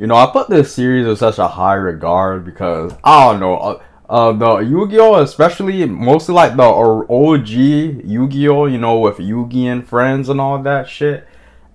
You know, I put this series in such a high regard because I don't know. Uh, uh, the Yu-Gi-Oh, especially mostly like the OG Yu-Gi-Oh, you know, with Yugi and friends and all that shit.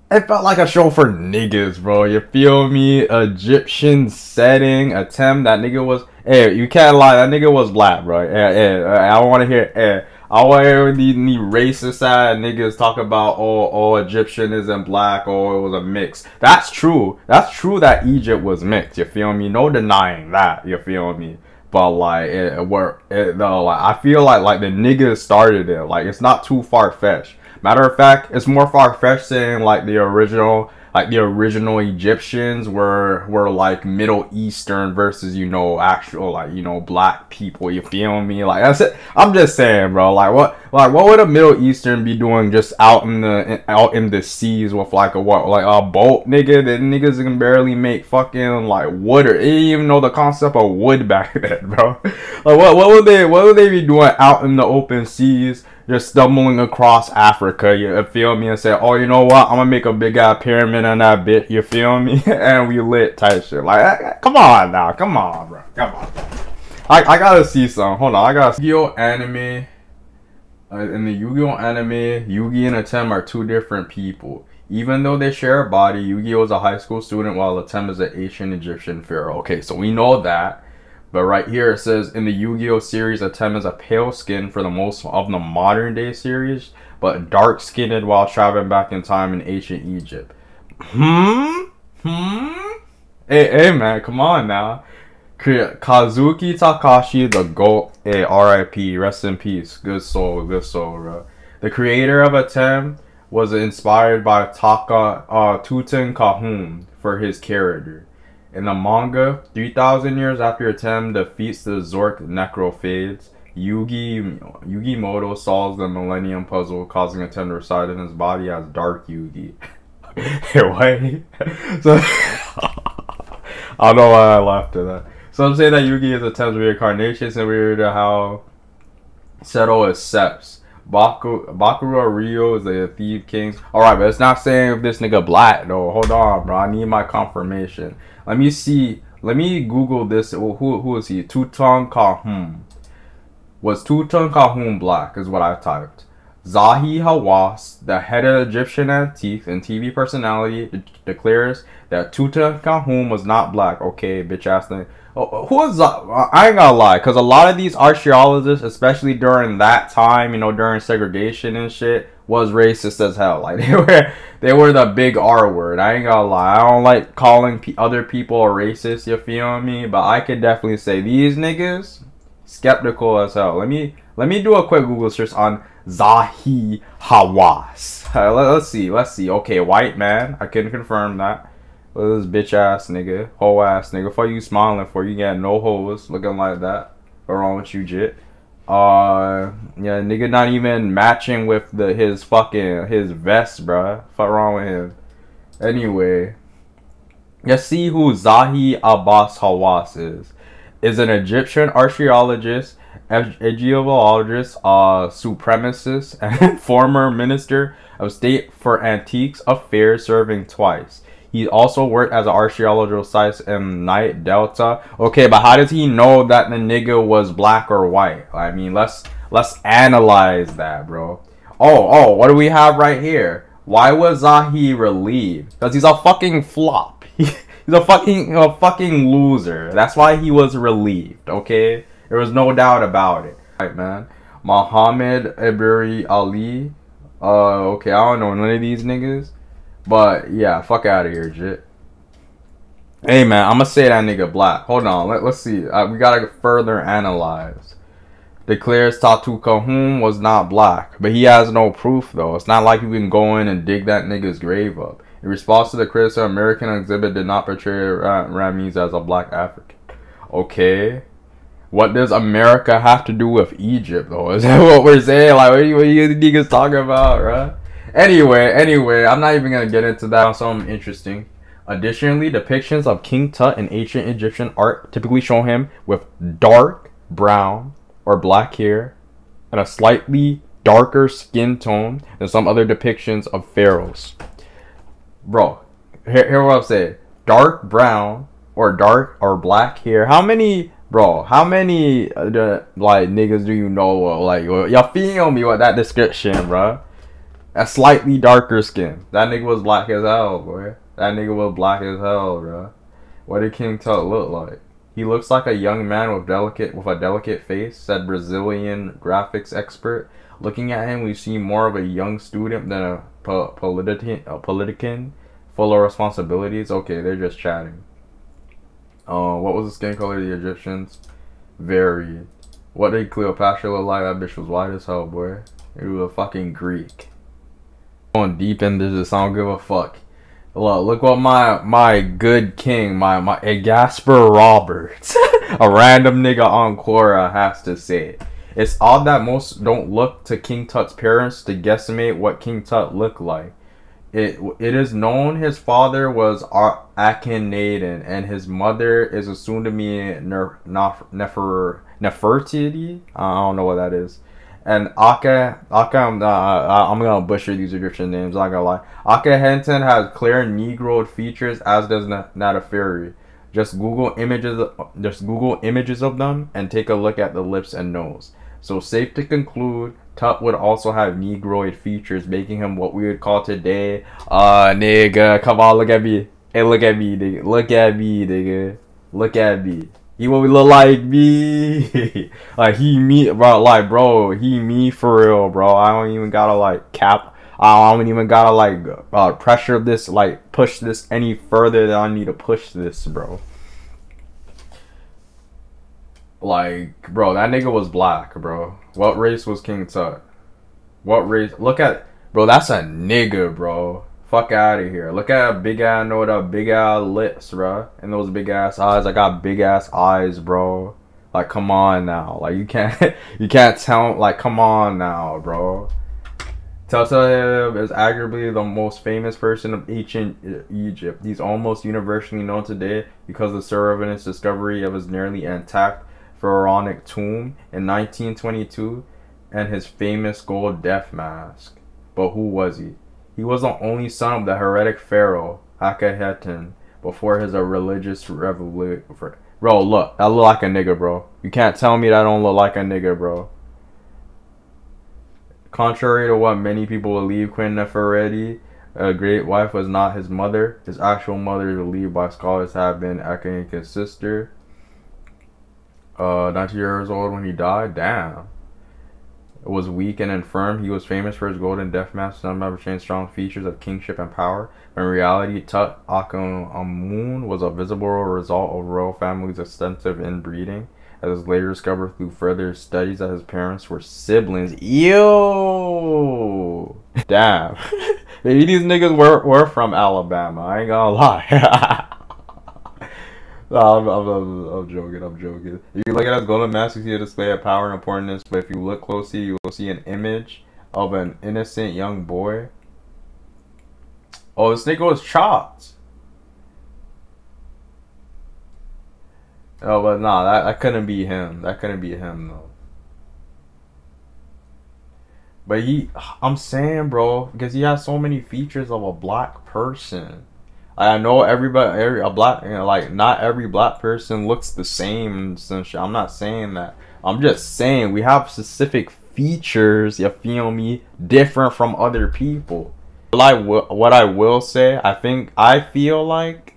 It felt like a show for niggas, bro. You feel me? Egyptian setting, Atem. That nigga was. Hey, you can't lie. That nigga was black, bro. Hey, hey, I don't want to hear. Hey, Hear these, these racist side niggas talk about oh, oh, Egyptian isn't black. Oh, it was a mix. That's true. That's true that Egypt was mixed. You feel me? No denying that. You feel me? but like it, were it, though like I feel like like the niggas started it like it's not too far fetched. Matter of fact, it's more far fetched than like the original like the original Egyptians were were like Middle Eastern versus you know actual like you know black people. You feel me? Like that's it. I'm just saying, bro. Like what like what would a Middle Eastern be doing just out in the out in the seas with like a what like a boat, nigga? That niggas can barely make fucking like wood or even know the concept of wood back then, bro. Like what what would they what would they be doing out in the open seas? Just stumbling across Africa, you feel me, and say, oh, you know what, I'm gonna make a big ass pyramid on that bit, you feel me, and we lit type shit. Like, come on now, come on, bro, come on. I, I gotta see some. Hold on, I got Yu-Gi-Oh anime. Uh, in the Yu-Gi-Oh anime, Yugi and Atem are two different people. Even though they share a body, Yu-Gi-Oh is a high school student while Atem is an ancient Egyptian pharaoh. Okay, so we know that. But right here it says in the Yu-Gi-Oh series, Atem is a pale skin for the most of the modern day series, but dark skinned while traveling back in time in ancient Egypt. Hmm? Hmm? Hey, hey man, come on now. Kazuki Takahashi, the GOAT, hey, RIP, rest in peace. Good soul, good soul, bro. The creator of Atem was inspired by Taka uh, Tutankhamun for his character. In the manga, 3,000 years after Atem defeats the Zorc Necrophades, Yugi Yugi Moto solves the Millennium Puzzle, causing a tender side in his body as Dark Yugi. Wait, so I don't know why I laughed at that. Some say that Yugi is Atem's reincarnation, similar to how Seto Seps. Baku, Bakura Ryo is the Thief Kings. Alright, but it's not saying if this nigga black though. Hold on, bro. I need my confirmation. Let me see. Let me Google this. Well, who who is he? Tutankhamun. Was Tutankhamun black? Is what I typed. Zahi Hawass, the head of Egyptian Antique and TV personality, de declares that Tutankhamun was not black. Okay, bitch ass thing. Oh, oh who is I ain't gonna lie, cause a lot of these archaeologists, especially during that time, you know, during segregation and shit, was racist as hell. Like they were, they were the big R word. I ain't gonna lie. I don't like calling other people a racist. You feel me? But I could definitely say these niggas skeptical as hell. Let me let me do a quick Google search on Zahi Hawass. Uh, let, us see. Let's see. Okay, white man. I can confirm that. This bitch ass nigga, hoe ass nigga. For you smiling for you got no hoes looking like that. What wrong with you, jit? Uh, yeah, nigga not even matching with the his fucking his vest, bruh. Fuck wrong with him. Anyway, let's see who Zahi Abbas Hawass is. Is an Egyptian archaeologist, Egyptologist, uh, supremacist, and former minister of state for antiques affairs, serving twice. He also worked as an archaeological site in Nile Delta. Okay, but how does he know that the nigga was black or white? I mean, let's let's analyze that, bro. Oh, oh, what do we have right here? Why was Zahi relieved? Because he's a fucking flop. he's a fucking a fucking loser. That's why he was relieved, okay? There was no doubt about it. Right, man. Muhammad Ibri Ali. Uh, okay, I don't know none of these niggas. But yeah, fuck out of here, jit. Hey man, I'm gonna say that nigga black. Hold on, let, let's see. Uh, we gotta further analyze. Declares Tutankhamun was not black, but he has no proof though. It's not like you can go in and dig that nigga's grave up. In response to the criticism, American exhibit did not portray Ramses as a black African. Okay. What does America have to do with Egypt though? Is that what we're saying? Like, what are you, what are you niggas talking about, right? Anyway, anyway, I'm not even gonna get into that. Something interesting. Additionally, depictions of King Tut in ancient Egyptian art typically show him with dark brown or black hair and a slightly darker skin tone than some other depictions of pharaohs. Bro, here, here what I'm saying. dark brown or dark or black hair. How many, bro? How many uh, like niggas do you know? uh, Like y'all feel me with that description, bro? A slightly darker skin. That nigga was black as hell, boy. That nigga was black as hell, bro. What did King Tut look like? He looks like a young man with delicate with a delicate face, said Brazilian graphics expert. Looking at him, we see more of a young student than a po- politician, a politician full of responsibilities. Okay, they're just chatting. Uh, what was the skin color of the Egyptians? Varied. What did Cleopatra look like? That bitch was white as hell, boy. It was a fucking Greek. Going deep into this, I don't give a fuck. Look, look what my my good king, my my eh, Gasper Roberts, a random nigga on Quora has to say. It's odd that most don't look to King Tut's parents to guesstimate what King Tut looked like. It it is known his father was Ar- Akhenaten and his mother is assumed to be Nefer Nefertiti. I don't know what that is. And Aka, Aka, I'm, uh, I'm gonna butcher these Egyptian names. Not gonna lie. Akhenaten has clear Negroid features, as does Na- Nataferi. Just Google images, just Google images of them, and take a look at the lips and nose. So safe to conclude, Tut would also have Negroid features, making him what we would call today, uh, nigga. Come on, look at me. Hey, look at me, nigga. Look at me, nigga. Look at me. He what we look like me. like he me, bro. Like bro, he me for real, bro. I don't even gotta like cap. I don't even gotta like uh, pressure this, like push this any further than I need to push this, bro. Like, bro, that nigga was black, bro. What race was King Tut? What race? Look at, bro. That's a nigga, bro. Fuck out of here. Look at big ass, know that big ass lips, bro, and those big ass eyes. I got big ass eyes, bro. Like, come on now. Like, you can't, you can't tell. Like, come on now, bro. Telltale is arguably the most famous person of ancient Egypt. He's almost universally known today because of Sir discovery of his nearly intact pharaonic tomb in 1922 and his famous gold death mask. But who was he? He was the only son of the heretic pharaoh Akhenaten before his religious revolution. Bro, look, I look like a nigga, bro. You can't tell me that I don't look like a nigga, bro. Contrary to what many people believe, Queen Nefertiti, a great wife, was not his mother. His actual mother is believed by scholars have been Akhenaten's sister. Uh, 90 years old when he died. Damn. Was weak and infirm. He was famous for his golden death mask, some showing strong features of kingship and power. But in reality, Tut Amun was a visible result of royal family's extensive inbreeding as is later discovered through further studies that his parents were siblings. Yo, damn. Maybe these niggas were, were from Alabama. I ain't gonna lie. I'm, I'm, I'm, I'm, joking. I'm joking. If you look at his golden mask, you see a display of power and importance. But if you look closely, you will see an image of an innocent young boy. Oh, this nigga was chopped. Oh, but nah, that, that couldn't be him. That couldn't be him though. But he, I'm saying, bro, because he has so many features of a black person. I know everybody, every a black, you know, like not every black person looks the same. I'm not saying that. I'm just saying we have specific features. You feel me? Different from other people. Like what I will say, I think I feel like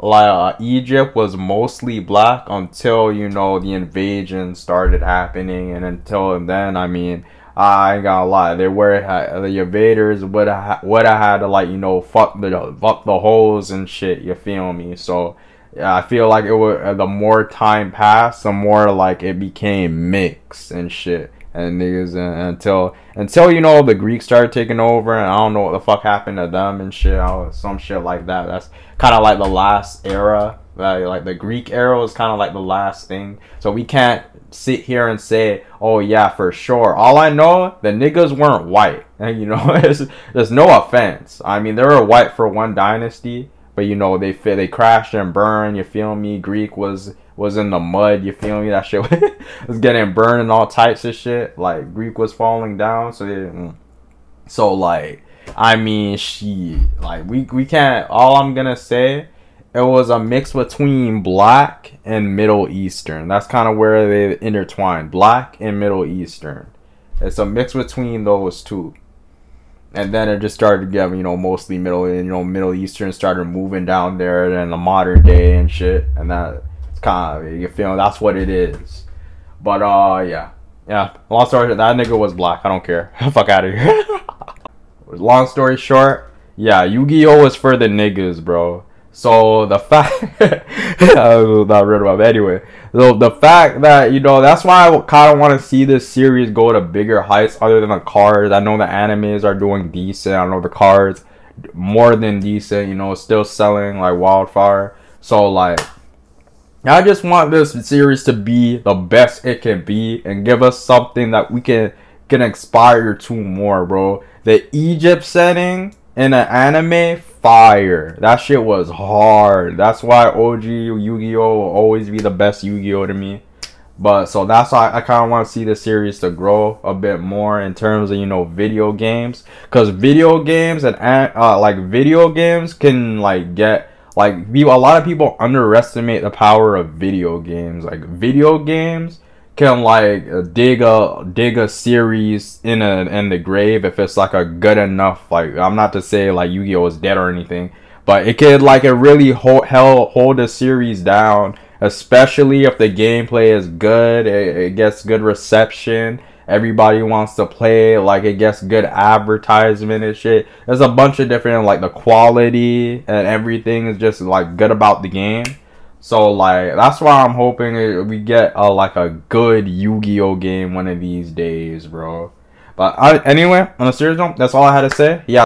like uh, Egypt was mostly black until you know the invasion started happening, and until then, I mean, I ain't gonna lie, they were the invaders would have had to like you know fuck the fuck the holes and shit. You feel me? So yeah, I feel like it was uh, the more time passed, the more like it became mixed and shit and niggas and, until until you know the Greeks started taking over and I don't know what the fuck happened to them and shit some shit like that that's kind of like the last era like, like the Greek era was kind of like the last thing so we can't sit here and say oh yeah for sure all I know the niggas weren't white and you know there's, no offense I mean they were white for one dynasty but you know they they crashed and burned you feel me Greek was was in the mud. You feel me? That shit was getting burned and all types of shit. Like Greek was falling down. So yeah, mm. so like I mean, she like we we can't. All I'm gonna say it was a mix between black and Middle Eastern. That's kind of where they intertwine. Black and Middle Eastern. It's a mix between those two. And then it just started to get, you know, mostly Middle, you know, Middle Eastern started moving down there in the modern day and shit. And that it's kind of, you feel, that's what it is. But, uh, yeah. Yeah. Long story, that nigga was black. I don't care. Fuck out of here. Long story short, yeah, Yu-Gi-Oh! was for the niggas, bro. So the fact I was not read about anyway. So the fact that you know that's why I kind of want to see this series go to bigger heights other than the cards. I know the animes are doing decent. I know the cards more than decent. You know, still selling like wildfire. So like, I just want this series to be the best it can be and give us something that we can can aspire to more, bro. The Egypt setting in an anime, fire. That shit was hard. That's why OG Yu-Gi-Oh will always be the best Yu-Gi-Oh to me. But so that's why I kind of want to see the series to grow a bit more in terms of you know video games, because video games and uh, like video games can like get like a lot of people underestimate the power of video games. Like video games can like dig a dig a series in a in the grave if it's like a good enough like I'm not to say like Yu-Gi-Oh is dead or anything, but it could like it really hold hold, hold a series down, especially if the gameplay is good, it, it gets good reception. Everybody wants to play, like it gets good advertisement and shit. There's a bunch of different like the quality and everything is just like good about the game so like that's why I'm hoping we get a like a good Yu-Gi-Oh game one of these days, bro. But I, anyway, on a serious note, that's all I had to say. Yeah.